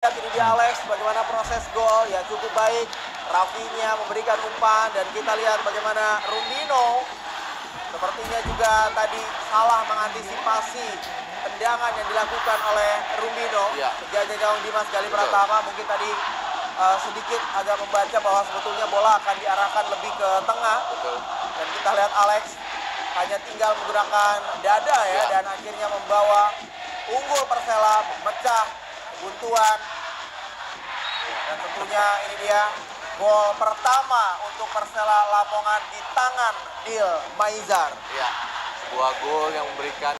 Lihat ini dia Alex, bagaimana proses gol ya cukup baik. Rafinya memberikan umpan dan kita lihat bagaimana Rumbino sepertinya juga tadi salah mengantisipasi tendangan yang dilakukan oleh Rumbino. Ya. Penjaga gawang Dimas Gali Pratama mungkin tadi uh, sedikit agak membaca bahwa sebetulnya bola akan diarahkan lebih ke tengah Betul. dan kita lihat Alex hanya tinggal menggunakan dada ya, Ya. dan akhirnya membawa unggul Persela memecah buntuan dan tentunya ini dia gol pertama untuk Persela Lamongan di tangan Dil Maizar. Ya. Sebuah gol yang memberikan